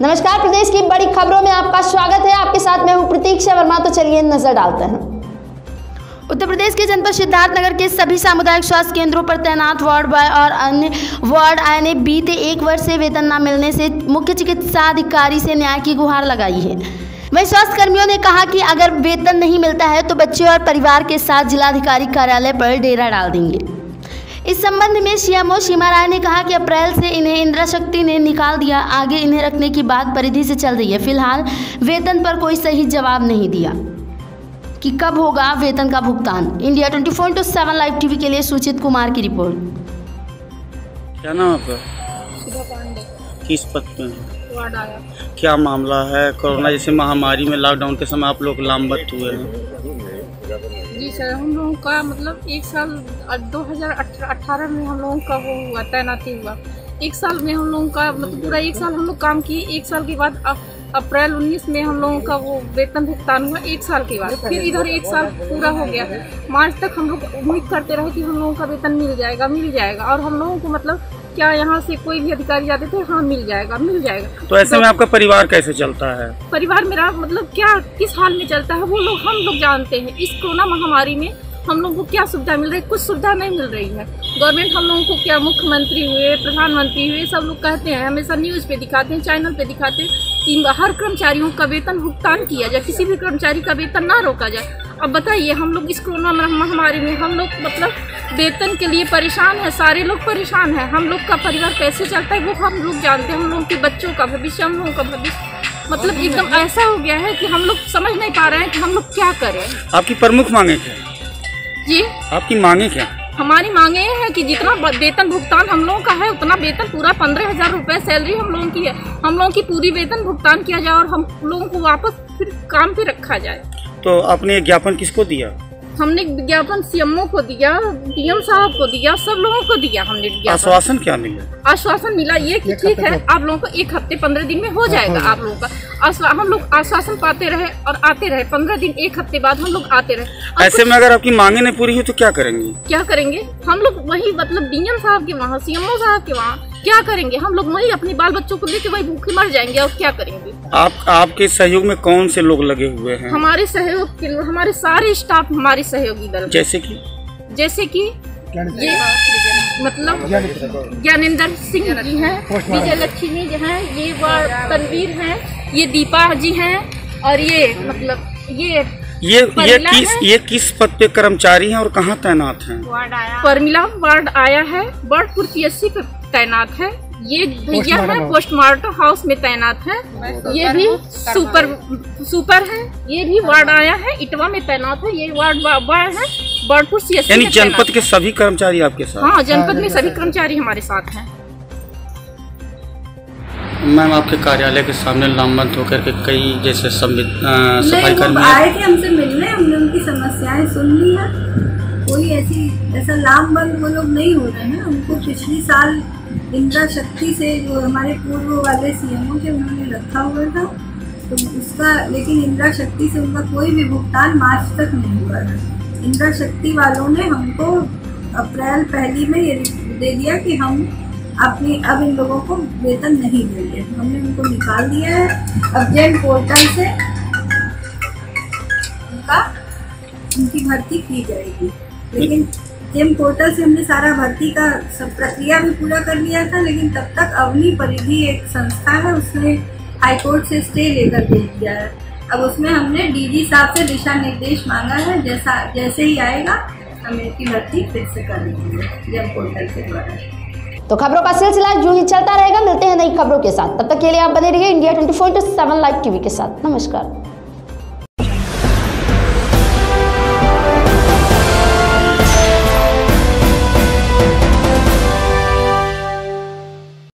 नमस्कार, प्रदेश की बड़ी खबरों में आपका स्वागत है। आपके साथ मैं हूँ प्रतीक्षा वर्मा तो चलिए नज़र डालते हैं। उत्तर प्रदेश के जनपद सिद्धार्थनगर के सभी सामुदायिक स्वास्थ्य केंद्रों पर तैनात वार्ड बॉय और अन्य वार्ड आय ने बीते एक वर्ष से वेतन न मिलने से मुख्य चिकित्सा अधिकारी से न्याय की गुहार लगाई है। वहीं स्वास्थ्य कर्मियों ने कहा कि अगर वेतन नहीं मिलता है तो बच्चे और परिवार के साथ जिलाधिकारी कार्यालय पर डेरा डाल देंगे। इस संबंध में सीएमओ सीमा राय ने कहा कि अप्रैल से इन्हें इंदिरा शक्ति ने निकाल दिया। आगे इन्हें रखने की बात परिधि से चल रही है। फ़िलहाल वेतन पर कोई सही जवाब नहीं दिया कि कब होगा वेतन का भुगतान। India twenty four into seven live TV के लिए सुचित कुमार की रिपोर्ट। क्या नाम आपका? किस पद आया। क्या मामला है? कोरोना जैसे महामारी में लॉकडाउन के समय आप लोग लामबत्त हुए हैं। जी सर, हम लोगों का मतलब एक साल दो हज़ार अठारह में हम लोगों का वो हुआ, तैनाती हुआ। एक साल में हम लोगों का मतलब पूरा एक साल हम लोग काम किए, एक साल के बाद अप्रैल 19 में हम लोगों का वो वेतन भुगतान हुआ, एक साल के बाद। फिर इधर एक साल पूरा हो गया। मार्च तक हम लोग उम्मीद करते रहे कि हम लोगों का वेतन मिल जाएगा मिल जाएगा। और हम लोगों को मतलब क्या यहाँ से कोई भी अधिकारी जाते थे हाँ मिल जाएगा मिल जाएगा। तो ऐसे में आपका परिवार कैसे चलता है? परिवार मेरा मतलब क्या किस हाल में चलता है वो लोग हम लोग जानते हैं। इस कोरोना महामारी में हम लोगों को क्या सुविधा मिल रही है? कुछ सुविधा नहीं मिल रही है। गवर्नमेंट हम लोगों को क्या मुख्यमंत्री हुए प्रधानमंत्री हुए सब लोग कहते हैं हमेशा न्यूज़ पे दिखाते हैं चैनल पे दिखाते हैं। कि हर कर्मचारियों का वेतन भुगतान किया जाए किसी भी कर्मचारी का वेतन ना रोका जाए। अब बताइए हम लोग इस कोरोना महामारी में हम लोग मतलब वेतन के लिए परेशान है सारे लोग परेशान है। हम लोग का परिवार कैसे चलता है वो हम लोग जानते हैं हम लोगों के बच्चों का भविष्य हम लोगों का भविष्य। मतलब एकदम ऐसा हो गया है कि हम लोग समझ नहीं पा रहे हैं कि हम लोग क्या करें। आपकी प्रमुख मांगे क्या? जी? आपकी मांगे क्या? हमारी मांगे ये है कि जितना वेतन भुगतान हम लोगों का है उतना वेतन पूरा पंद्रह हज़ार रुपये सैलरी हम लोगों की है। हम लोगों की पूरी वेतन भुगतान किया जाए और हम लोगों को वापस फिर काम पे रखा जाए। तो आपने ज्ञापन किसको दिया? हमने विज्ञापन सीएमओ को दिया डीएम साहब को दिया सब लोगों को दिया हमने आश्वासन क्या मिला? आश्वासन मिला ये कि ठीक है आप लोगों को एक हफ़्ते पंद्रह दिन में हो जाएगा आप लोगों का। हम लोग आश्वासन पाते रहे और आते रहे। पंद्रह दिन एक हफ़्ते बाद हम लोग आते रहे। ऐसे में अगर आपकी मांगे नहीं पूरी हुई तो क्या करेंगे? क्या करेंगे? हम लोग वही मतलब डीएम साहब के वहाँ सीएमओ साहब के वहाँ क्या करेंगे? हम लोग वही अपने बाल बच्चों को लेके वही भूखे मर जाएँगे और क्या करेंगे? आप आपके सहयोग में कौन से लोग लगे हुए हैं? हमारे सहयोग के हमारे सारे स्टाफ हमारे सहयोगी दल जैसे कि? जैसे कि ये मतलब ज्ञानेंद्र सिंह जी हैं विजय लक्ष्मी जी। हैं ये वार्ड तनवीर हैं ये दीपा जी हैं और ये मतलब ये ये ये किस है? ये किस पद पे कर्मचारी हैं और कहाँ तैनात हैं? परमिला वार्ड आया है बर्डपुर पीएससी पे तैनात है। ये भैया है पोस्टमार्टम हाउस में तैनात है। ये भी सुपर सुपर है। ये भी वार्ड आया है इटवा में तैनात है। ये वार्ड वार्ड है बर्डपुर सीएससी यानी जनपद के सभी कर्मचारी आपके साथ? हाँ जनपद में सभी कर्मचारी हमारे साथ हैं। मैम आपके कार्यालय के सामने लामबंद होकर के कई जैसे सफ़ाई कर्मी आए थे हमसे मिलने हमने उनकी समस्याएँ सुन ली है। कोई ऐसी ऐसा लामबंद वो लोग नहीं हो रहे हैं। उनको पिछली साल इंदिरा शक्ति से जो हमारे पूर्व वाले सीएमओ थे उन्होंने रखा हुआ था। तो उसका लेकिन इंदिरा शक्ति से उनका कोई भी भुगतान मार्च तक नहीं हुआ था इंदिरा शक्ति वालों ने हमको अप्रैल पहली में ये दे दिया कि हम अपनी, अब इन लोगों को वेतन नहीं देंगे हमने उनको निकाल दिया है। अब जेन पोर्टल से उनका, उनकी भर्ती की जाएगी। लेकिन जेम पोर्टल से हमने सारा भर्ती का, सब प्रक्रिया भी पूरा कर लिया था, लेकिन तब तक अवनी परिधि एक संस्था है, उसने हाईकोर्ट से स्टे लेकर भेज दिया है। अब उसमें हमने डीजी साहब से दिशा निर्देश मांगा है, जैसा, जैसे ही आएगा, हम इनकी भर्ती फिर से कर लेंगे जेम पोर्टल के द्वारा। तो खबरों का सिलसिला जो ही चलता रहेगा, मिलते हैं नई खबरों के साथ। तब तक के लिए आप बने रहिए India twenty four into seven live TV के साथ। नमस्कार।